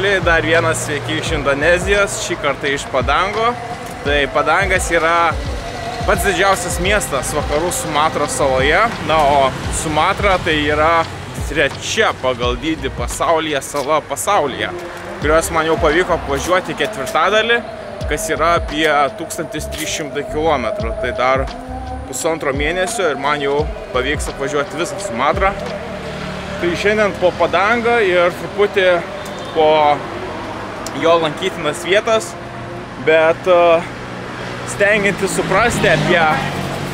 bičiuliai, dar vienas sveiki iš Indonezijos, šį kartą iš Padango. Tai Padangas yra pats didžiausias miestas vakarų Sumatros saloje. Na, o Sumatra tai yra trečia pagal dydį pasaulyje sala pasaulyje, kurios man jau pavyko apvažiuoti ketvirtadalį, kas yra apie 1300 km. Tai dar pusantro mėnesio ir man jau pavyks apvažiuoti visą Sumatrą. Tai šiandien po Padangą ir truputį po jo lankytinas vietas, bet uh, stengiantis suprasti apie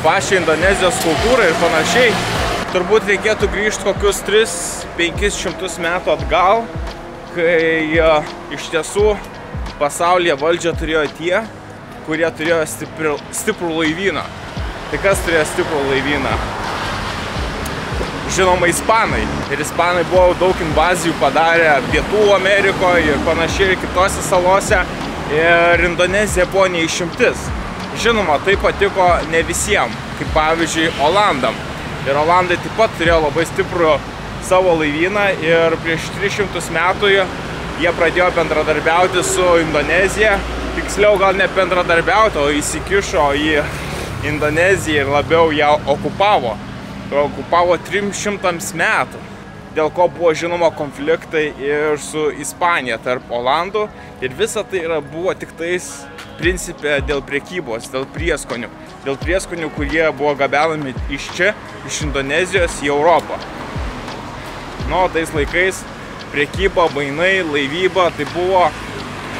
pačią Indonezijos kultūrą ir panašiai, turbūt reikėtų grįžti kokius 3-500 metų atgal, kai uh, iš tiesų pasaulyje valdžią turėjo tie, kurie turėjo stiprų, stiprų laivyną. Tai kas turėjo stiprų laivyną? Žinoma ispanai. Ir ispanai buvo daug invazijų padarę Pietų Amerikoje ir panašiai ir kitose salose. Ir Indonezija buvo neišimtis. Žinoma, tai patiko ne visiems, kaip pavyzdžiui Olandam. Ir Olandai taip pat turėjo labai stiprų savo laivyną ir prieš 300 metų jie pradėjo bendradarbiauti su Indonezija. Tiksliau gal ne bendradarbiauti, o įsikišo į Indoneziją ir labiau ją okupavo okupavo 300 metų, dėl ko buvo žinoma konfliktai ir su Ispanija tarp Olandų. Ir visa tai yra, buvo tik tais principė dėl priekybos, dėl prieskonių, dėl prieskonių, kurie buvo gabenami iš čia, iš Indonezijos į Europą. Nu, tais laikais priekyba, mainai, laivyba, tai buvo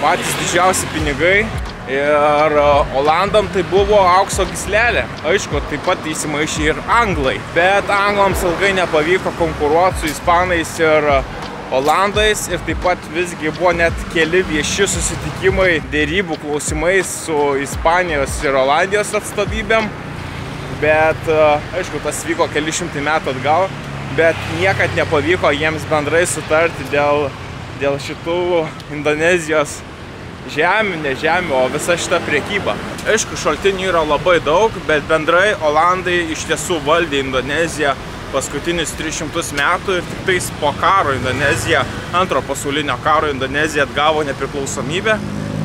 patys didžiausi pinigai Ir e, Olandam tai buvo aukso gislelė. Aišku, taip pat įsimaišė ir anglai. Bet anglams ilgai nepavyko konkuruoti su ispanais ir e, Olandais ir taip pat visgi buvo net keli vieši susitikimai dėrybų klausimais su Ispanijos ir Olandijos atstovybėm. Bet, e, aišku, tas vyko keli šimtai metų atgal, bet niekad nepavyko jiems bendrai sutarti dėl, dėl šitų Indonezijos žemių, ne žemių, o visa šita priekyba. Aišku, šaltinių yra labai daug, bet bendrai Olandai iš tiesų valdė Indoneziją paskutinius 300 metų ir tik tais po karo Indonezija, antro pasaulinio karo Indonezija atgavo nepriklausomybę.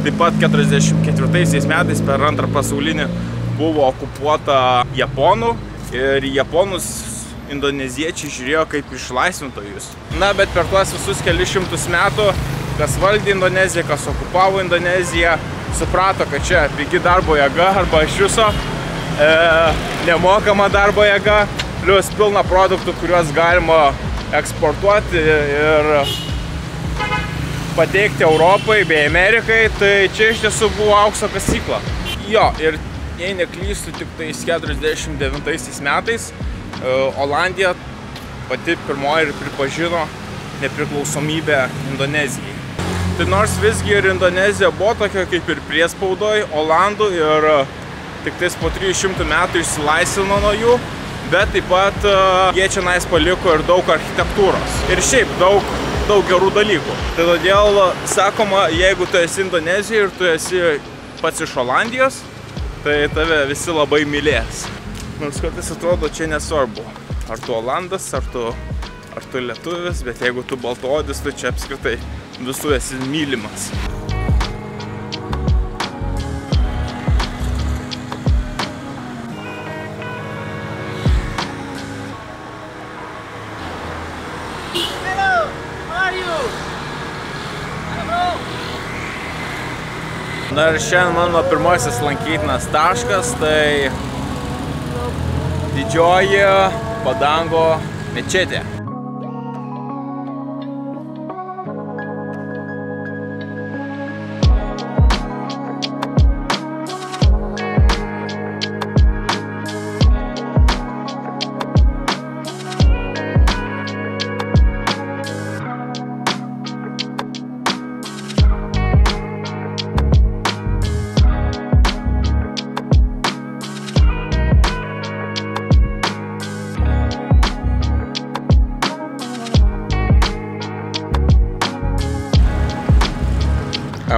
Taip pat 44 metais per antrą pasaulinį buvo okupuota Japonų ir Japonus indoneziečiai žiūrėjo kaip išlaisvintojus. Na, bet per tuos visus kelius šimtus metų kas valdė Indoneziją, kas okupavo Indoneziją, suprato, kad čia pigi darbo jėga arba iš viso e, nemokama darbo jėga, plus pilna produktų, kuriuos galima eksportuoti ir pateikti Europai bei Amerikai, tai čia iš tiesų buvo aukso kasykla. Jo, ir jei neklystu, tik tais 49 metais e, Olandija pati pirmoji ir pripažino nepriklausomybę Indonezijai. Tai nors visgi ir Indonezija buvo tokia kaip ir priespaudoj Olandų ir e, tik tais po 300 metų išsilaisvino nuo jų, bet taip pat e, jie čia nais paliko ir daug architektūros. Ir šiaip daug, daug gerų dalykų. Tai todėl sakoma, jeigu tu esi Indonezijoje ir tu esi pats iš Olandijos, tai tave visi labai mylės. Nors kartais atrodo, čia nesvarbu. Ar tu Olandas, ar tu, ar tu lietuvis, bet jeigu tu baltoodis, tai čia apskritai visų esi mylimas. Na ir šiandien mano pirmasis lankytinas taškas, tai didžioji padango mečetė.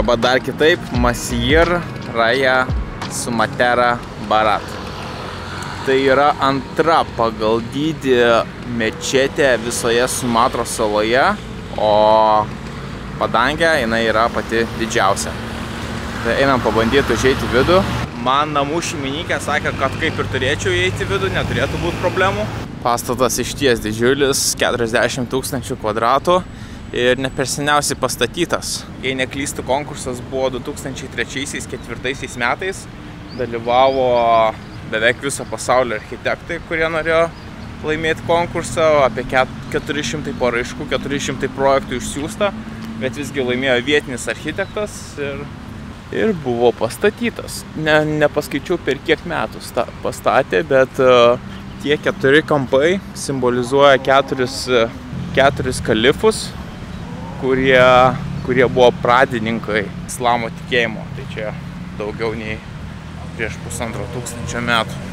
Arba dar kitaip Masir Raja Sumatera Barat. Tai yra antra pagal dydį mečetė visoje Sumatros saloje, o padangę, jinai yra pati didžiausia. Tai einam pabandyti užeiti vidų. Man namų šeimininkė sakė, kad kaip ir turėčiau įeiti vidų, neturėtų būti problemų. Pastatas iš ties didžiulis, 40 tūkstančių kvadratų ir ne per seniausiai pastatytas. Jei neklystų, konkursas buvo 2003-2004 metais. Dalyvavo beveik viso pasaulio architektai, kurie norėjo laimėti konkursą, apie 400 paraiškų, 400 projektų išsiųsta, bet visgi laimėjo vietinis architektas ir, ir buvo pastatytas. Ne, nepaskaičiau per kiek metų sta, pastatė, bet uh, tie keturi kampai simbolizuoja keturis, keturis kalifus, kurie, kurie buvo pradininkai islamo tikėjimo. Tai čia daugiau nei prieš pusantro tūkstančio metų.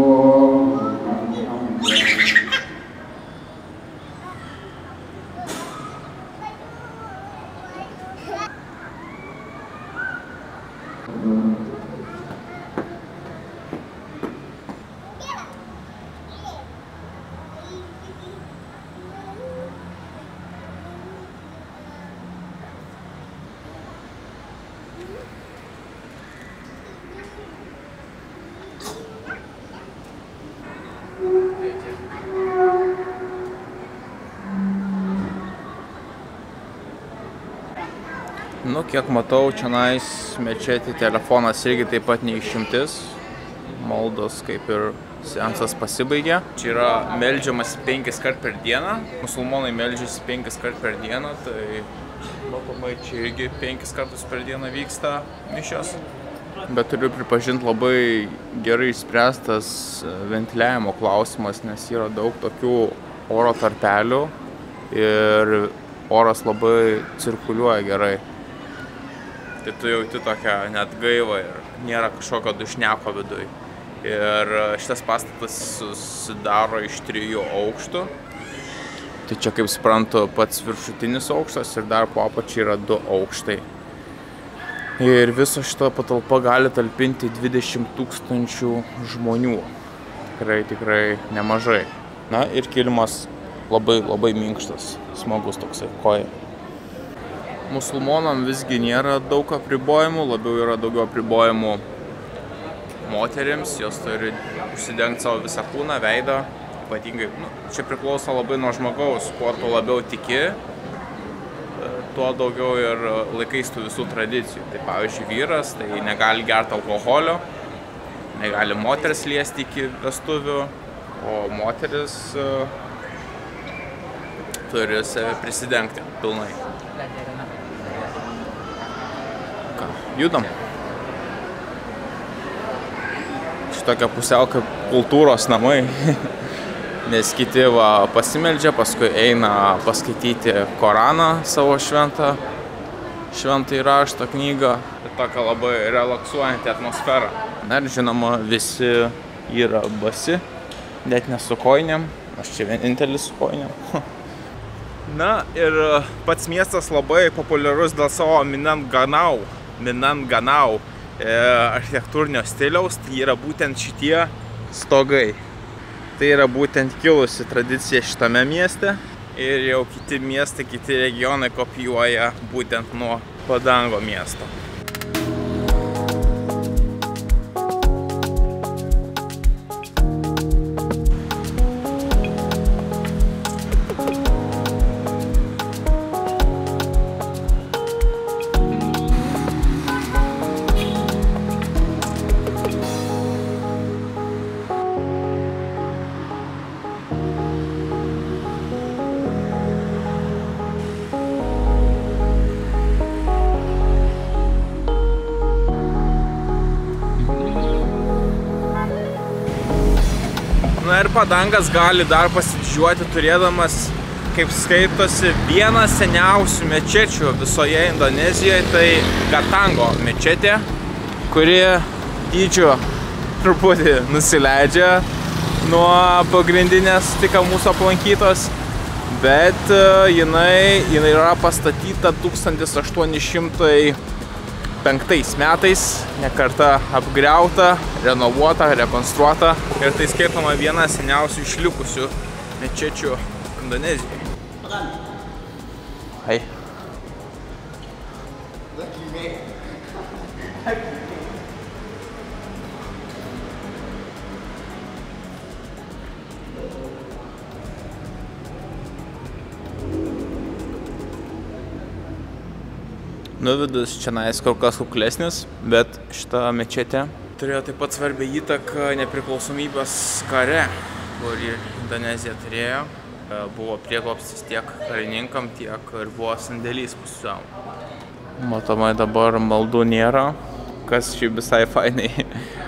Lord. Nu, kiek matau, čianais mečetį telefonas irgi taip pat neišimtis. Maldos kaip ir seansas pasibaigė. Čia yra meldžiamas penkis kart per dieną. Musulmonai meldžiasi penkis kart per dieną, tai matomai čia irgi penkis kartus per dieną vyksta mišios. Bet turiu pripažinti labai gerai išspręstas ventiliavimo klausimas, nes yra daug tokių oro tarpelių ir oras labai cirkuliuoja gerai tai tu jauti tokią net gaivą ir nėra kažkokio dušneko viduj. Ir šitas pastatas susidaro iš trijų aukštų. Tai čia, kaip suprantu, pats viršutinis aukštas ir dar po apačiai yra du aukštai. Ir viso šito patalpa gali talpinti 20 tūkstančių žmonių. Tikrai, tikrai nemažai. Na ir kilimas labai, labai minkštas, smagus toksai koja musulmonam visgi nėra daug apribojimų, labiau yra daugiau apribojimų moterims, jos turi užsidengti savo visą kūną, veidą, ypatingai, nu, čia priklauso labai nuo žmogaus, kuo tu labiau tiki, tuo daugiau ir laikais tų visų tradicijų. Tai pavyzdžiui, vyras tai negali gerti alkoholio, negali moteris liesti iki vestuvių, o moteris uh, turi save prisidengti pilnai. Judam. Šitokia pusiau kaip kultūros namai, nes kiti va, pasimeldžia, paskui eina paskaityti Koraną savo šventą, šventą įraštą knygą. Ir tokia labai relaksuojanti atmosfera. Na ir žinoma, visi yra basi, net nesu koinėm, aš čia vienintelis su koinėm. Na ir pats miestas labai populiarus dėl savo Minant Ganau Minan Ganau e, architektūrinio stiliaus, tai yra būtent šitie stogai. Tai yra būtent kilusi tradicija šitame mieste ir jau kiti miestai, kiti regionai kopijuoja būtent nuo Padango miesto. Ir padangas gali dar pasididžiuoti turėdamas kaip skaitosi, vienas seniausių mečečių visoje Indonezijoje, tai Gatango mečetė, kuri dydžiu truputį nusileidžia nuo pagrindinės tik mūsų aplankytos, bet e, jinai, jinai yra pastatyta 1800 penktais metais, nekarta apgriauta, renovuota, rekonstruota ir tai skaitoma viena seniausių išlikusių mečečių Indonezijoje. Hai. Nu, vidus čia nais kol kas kuklesnis, bet šita mečetė turėjo taip pat svarbią įtaką nepriklausomybės kare, kurį Indonezija turėjo. E, Buvo prieglopstis tiek karininkam, tiek ir buvo sandėlys pusiau. Matomai dabar maldų nėra, kas šiaip visai fainai.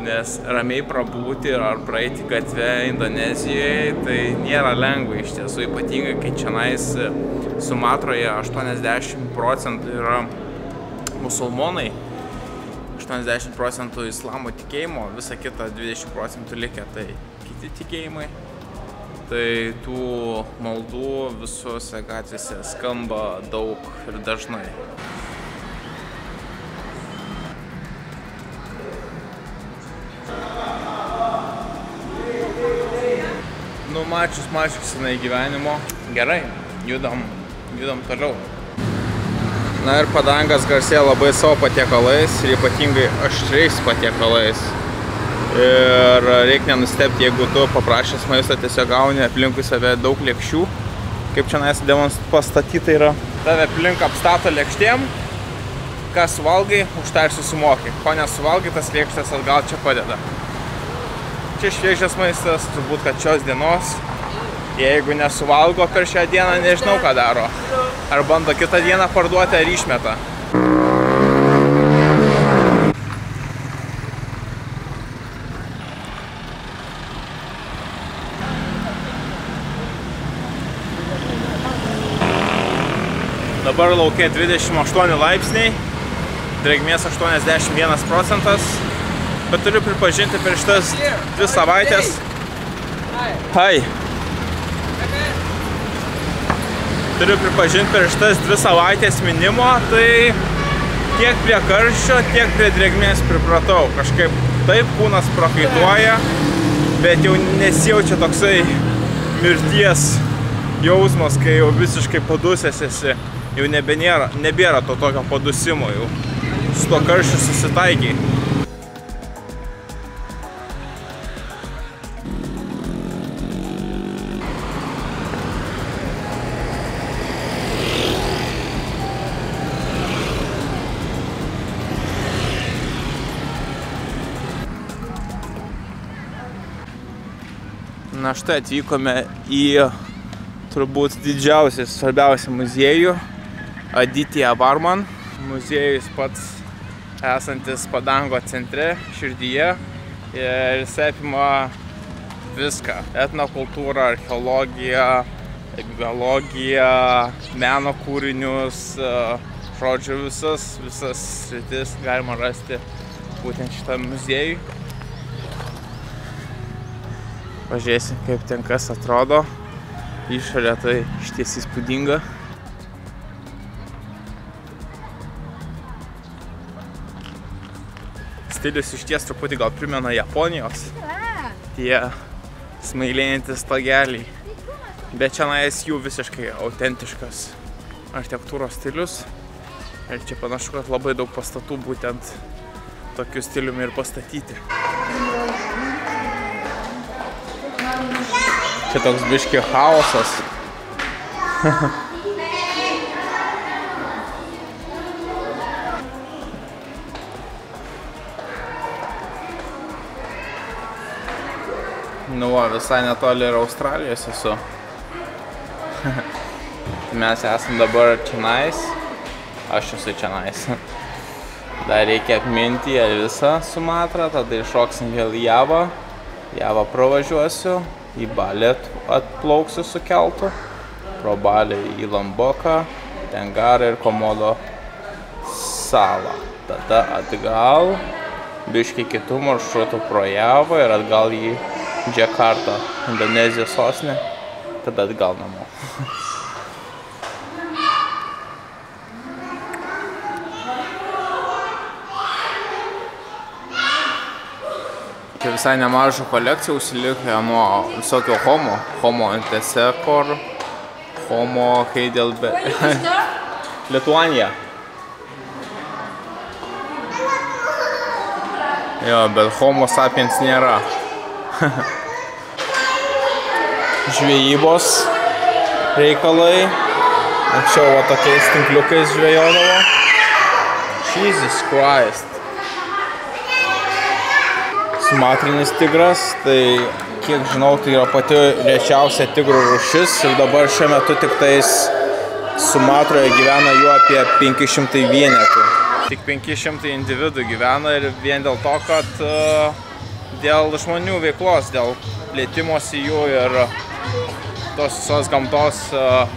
Nes ramiai prabūti ar praeiti gatvę Indonezijoje tai nėra lengva iš tiesų, ypatingai kai čia nais Sumatroje 80 procentų yra musulmonai, 80 procentų islamo tikėjimo, visa kita 20 procentų likę tai kiti tikėjimai. Tai tų maldų visose gatvėse skamba daug ir dažnai. Mačius, mačius senai gyvenimo. Gerai, judam, judam toliau. Na ir padangas garsėja labai savo patiekalais ir ypatingai aštriais patiekalais. Ir reikia nenustepti, jeigu tu paprašęs maisto tiesiog gauni aplinkui save daug lėkščių. Kaip čia nais pastatyta yra. Tave aplink apstato lėkštėm, ką suvalgai, už tą ir susimokai. Ko nesuvalgai, tas lėkštės atgal čia padeda. Čia šviežias maistas, turbūt kad šios dienos Jeigu nesuvalgo per šią dieną, nežinau ką daro. Ar bando kitą dieną parduoti, ar išmeta. Dabar laukia 28 laipsniai, drėgmės 81 procentas, bet turiu pripažinti per šitas dvi savaitės. Hai. Turiu pripažinti per šitas dvi savaitės minimo, tai tiek prie karščio, tiek prie drėgmės pripratau. Kažkaip taip kūnas prakaituoja, bet jau nesijaučia toksai mirties jausmas, kai jau visiškai padusęs esi. Jau nebenėra, nebėra to tokio padusimo, jau su to karščiu susitaikiai. Na štai atvykome į turbūt didžiausią, svarbiausią muziejų Aditya Varman. Muziejus pats esantis Padango centre, širdyje ir jis apima viską. Etnokultūrą, archeologiją, biologiją, meno kūrinius, žodžiu visas, visas sritis galima rasti būtent šitam muziejui. Pažiūrėsim, kaip ten kas atrodo. Išorė tai išties įspūdinga. Stilius iš ties truputį gal primena Japonijos. Tie smailėjantis stogeliai. Bet čia nais jų visiškai autentiškas architektūros stilius. Ir čia panašu, kad labai daug pastatų būtent tokiu stiliumi ir pastatyti. Čia toks biški chaosas. nu va, visai netoli ir Australijos esu. Mes esam dabar čionais. Aš esu čionais. Dar reikia apminti visą Sumatrą, tada iššoksim vėl Javą. Javą pravažiuosiu, į Balį atplauksi su keltu, pro Balį į Lamboką, Tengarą ir Komodo salą. Tada atgal, biški kitų maršrutų pro Javą ir atgal į Džakartą, Indonezijos sostinę, tada atgal namo. Čia visai nemažą kolekciją užsilikę nuo visokio homo, homo antecekor, homo heidelbe... Lietuanija. Jo, bet homo sapiens nėra. Žvejybos reikalai. Anksčiau va tokiais tinkliukais žvejodavo. Jesus Christ. Sumatrinis tigras, tai kiek žinau, tai yra pati rečiausia tigrų rūšis ir dabar šiuo metu tik tais Sumatroje gyvena jų apie 500 vienetų. Tik 500 individų gyvena ir vien dėl to, kad uh, dėl žmonių veiklos, dėl plėtimosi jų ir tos visos gamtos uh,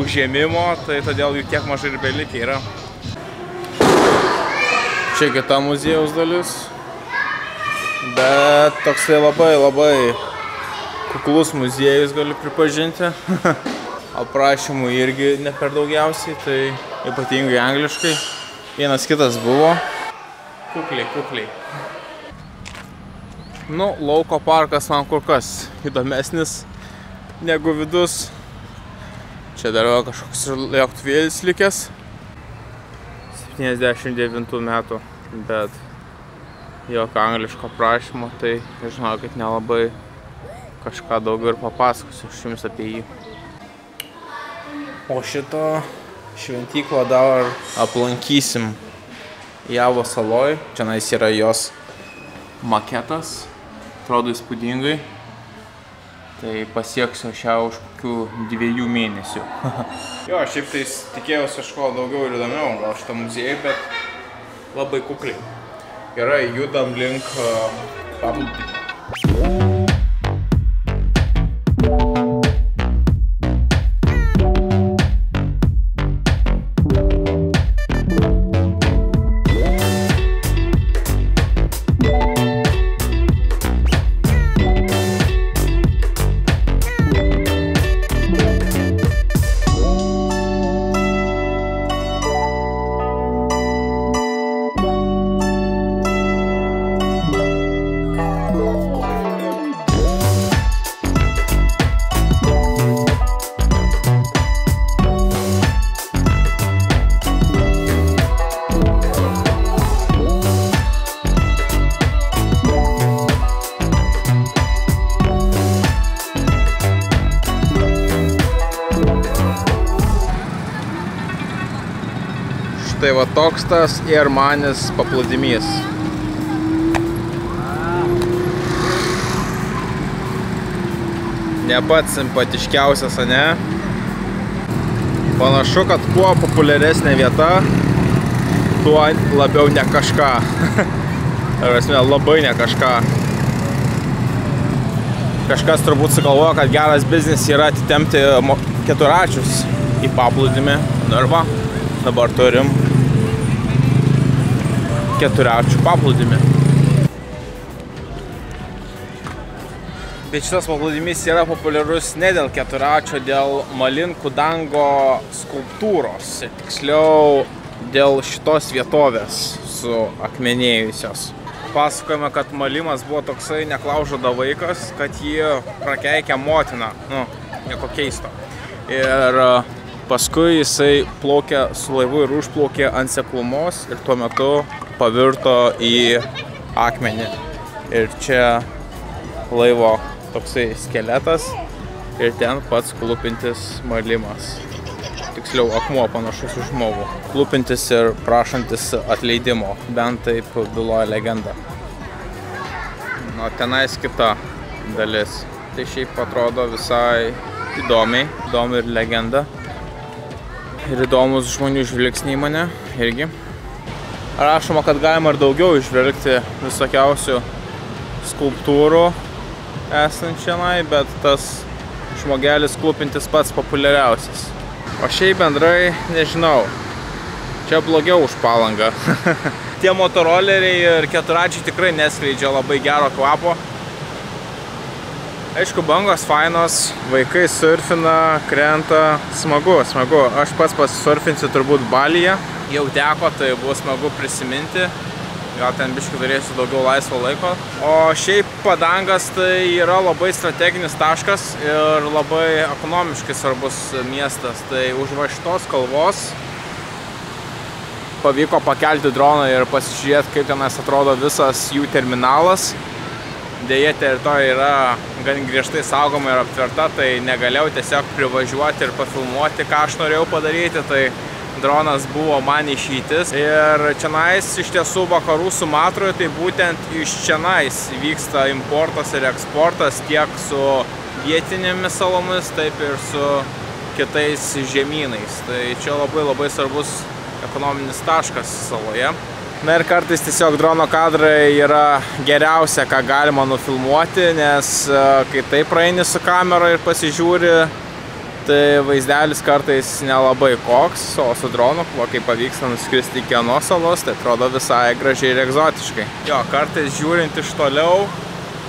užėmimo, tai todėl jų tiek mažai ir belikė yra. Čia kita muziejaus dalis bet toksai labai labai kuklus muziejus galiu pripažinti. Aprašymų irgi ne per daugiausiai, tai ypatingai angliškai. Vienas kitas buvo. Kukliai, kukliai. Nu, lauko parkas man kur kas įdomesnis negu vidus. Čia dar yra kažkoks lėktuvėlis likęs. 79 metų, bet jokio angliško prašymo, tai žinau, kad nelabai kažką daugiau ir papasakosiu aš jums apie jį. O šito šventyklą dar aplankysim Javo saloj. Čia yra jos maketas, atrodo įspūdingai. Tai pasieksiu šią už kokių dviejų mėnesių. jo, šiaip tai tikėjausi kažko daugiau ir įdomiau gal šitą muziejų, bet labai kukliai. Gerai, judam link paplūdimio. Va toks tas Airmanis paplūdimys. Ne pats simpatiškiausias, ane? Panašu, kad kuo populiaresnė vieta, tuo labiau ne kažką. Ar esmė, labai ne kažką. Kažkas turbūt sugalvojo, kad geras biznis yra atitempti keturačius į paplūdimį. Nu ir va, dabar turim keturiačių paplūdimį. Bet šitas paplūdimys yra populiarus ne dėl keturačio, dėl Malin Kudango skulptūros. Tiksliau, dėl šitos vietovės su akmenėjusios. Pasakojame, kad Malimas buvo toksai neklaužoda vaikas, kad jį prakeikė motina. Nu, nieko keisto. Ir paskui jisai plaukė su laivu ir užplaukė ant seklumos ir tuo metu pavirto į akmenį. Ir čia laivo toksai skeletas ir ten pats klūpintis malimas. Tiksliau, akmuo panašus į žmogų. Klūpintis ir prašantis atleidimo. Bent taip byloja legenda. Nu, tenais kita dalis. Tai šiaip atrodo visai įdomiai. Įdomi ir legenda. Ir įdomus žmonių žvilgsniai mane irgi. Rašoma, kad galima ir daugiau išvelgti visokiausių skulptūrų esant šiandien, bet tas žmogelis klūpintis pats populiariausias. O šiaip bendrai, nežinau, čia blogiau už palangą. Tie motoroleriai ir keturačiai tikrai neskleidžia labai gero kvapo. Aišku, bangos fainos, vaikai surfina, krenta, smagu, smagu. Aš pats pasisurfinsiu turbūt Balyje, jau teko, tai buvo smagu prisiminti gal ten biškai turėsiu daugiau laisvo laiko. O šiaip padangas tai yra labai strateginis taškas ir labai ekonomiškai svarbus miestas. Tai už va šitos kalvos pavyko pakelti droną ir pasižiūrėti, kaip tenais atrodo visas jų terminalas. Deja, teritorija yra gan griežtai saugoma ir aptverta, tai negalėjau tiesiog privažiuoti ir pafilmuoti, ką aš norėjau padaryti. Tai dronas buvo man išeitis. Ir čianais iš tiesų vakarų Sumatroje, tai būtent iš čianais vyksta importas ir eksportas tiek su vietinėmis salomis, taip ir su kitais žemynais. Tai čia labai labai svarbus ekonominis taškas saloje. Na ir kartais tiesiog drono kadrai yra geriausia, ką galima nufilmuoti, nes e, kai taip praeini su kamera ir pasižiūri tai vaizdelis kartais nelabai koks, o su dronu, va, kai pavyksta nuskristi iki anos salos, tai atrodo visai gražiai ir egzotiškai. Jo, kartais žiūrint iš toliau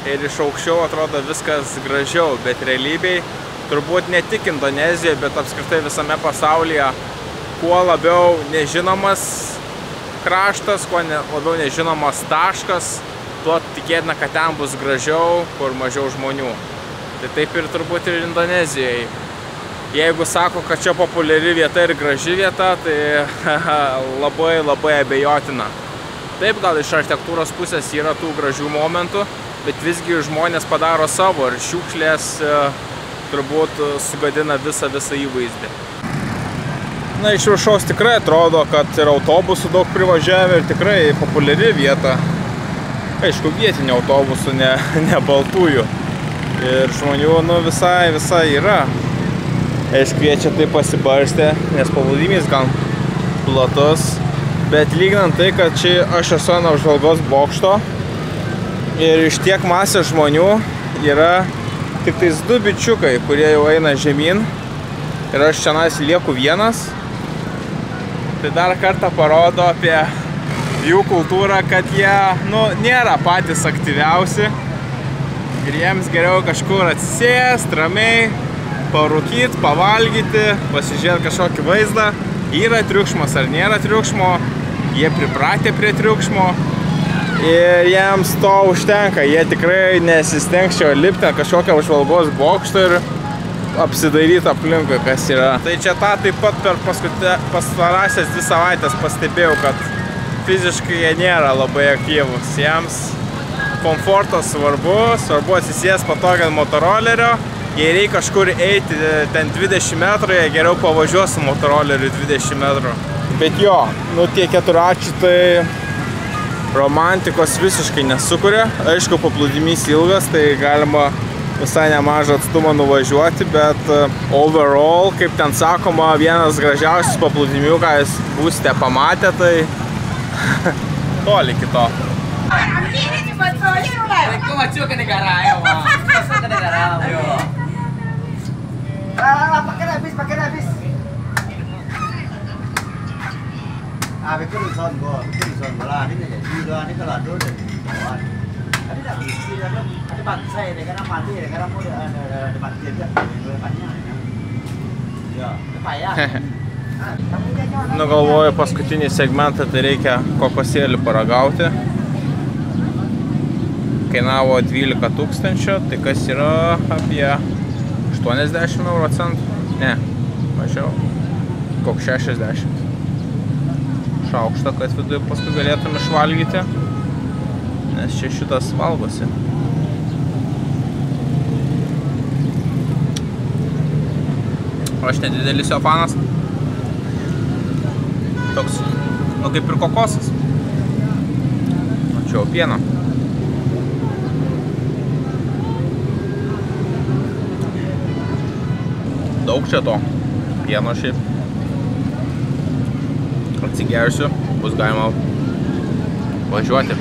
ir iš aukščiau atrodo viskas gražiau, bet realybėj turbūt ne tik Indonezijoje, bet apskritai visame pasaulyje, kuo labiau nežinomas kraštas, kuo ne, labiau nežinomas taškas, tuo tikėtina, kad ten bus gražiau, kur mažiau žmonių. Tai taip ir turbūt ir Indonezijoje Jeigu sako, kad čia populiari vieta ir graži vieta, tai labai labai abejotina. Taip, gal iš architektūros pusės yra tų gražių momentų, bet visgi žmonės padaro savo ir šiukšlės e, turbūt sugadina visą visą įvaizdį. Na, iš viršaus tikrai atrodo, kad ir autobusų daug privažiavę ir tikrai populiari vieta. Aišku, vietinių autobusų, ne, ne baltųjų. Ir žmonių, nu, visai, visai yra iškviečia tai pasibarstę, nes paplūdimys gan platus. Bet lyginant tai, kad čia aš esu ant apžvalgos bokšto ir iš tiek masės žmonių yra tik tais du bičiukai, kurie jau eina žemyn ir aš čia lieku vienas. Tai dar kartą parodo apie jų kultūrą, kad jie nu, nėra patys aktyviausi ir jiems geriau kažkur atsisėst, ramiai, parūkyti, pavalgyti, pasižiūrėti kažkokį vaizdą. Yra triukšmas ar nėra triukšmo, jie pripratę prie triukšmo ir jiems to užtenka. Jie tikrai nesistengščia lipti ant kažkokio apžvalgos bokšto ir apsidairyti aplinkui, kas yra. Tai čia tą taip pat per pastarąsias dvi savaitės pastebėjau, kad fiziškai jie nėra labai aktyvus. Jiems komfortas svarbu, svarbu atsisės patogiai ant motorolerio jei reikia kažkur eiti ten 20 metrų, jie geriau pavažiuos su motoroleriu 20 metrų. Bet jo, nu tie keturačiai tai romantikos visiškai nesukuria. Aišku, paplūdimys ilgas, tai galima visai nemažą atstumą nuvažiuoti, bet e, overall, kaip ten sakoma, vienas gražiausias paplūdimių, ką jūs būsite pamatę, tai toli iki to. Kau macam ke negara ya, wah. Ke negara, yo. Son của là cái này đi ra cái là đôi được. Cái này là đi ra nó cái bàn xe này cái nó bàn đi này cái nó mua được bàn tiền chứ. Người bán nhà này. Jo, phải à. Nu galvoju, paskutinį segmentą tai reikia kokosėlių paragauti. Kainavo 12 tūkstančių, tai kas yra apie 80 euro centų, ne, mažiau, koks 60. Šaukštą, kad viduje paskui galėtum išvalgyti, nes čia šitas valgosi. Aš nedidelis jo fanas. Toks, nu kaip ir kokosas. Čia jau daug čia to pieno šiaip. Atsigersiu, bus galima važiuoti.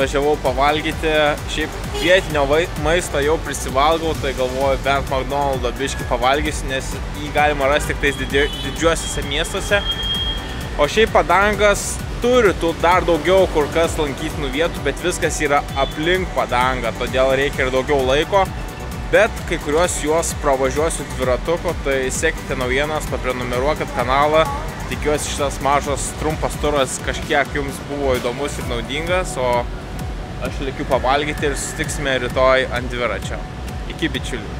Atvažiavau pavalgyti. Šiaip vietinio maisto jau prisivalgau, tai galvoju bent McDonald'o biškį pavalgysiu, nes jį galima rasti tik tais didžiuosiuose miestuose. O šiaip padangas turi tų dar daugiau kur kas lankytinų vietų, bet viskas yra aplink padangą, todėl reikia ir daugiau laiko. Bet kai kuriuos juos pravažiuosiu dviratuku, tai sekite naujienas, paprenumeruokit kanalą. Tikiuosi šitas mažas trumpas turas kažkiek jums buvo įdomus ir naudingas, o aš likiu pavalgyti ir susitiksime rytoj ant dviračio. Iki bičiulių.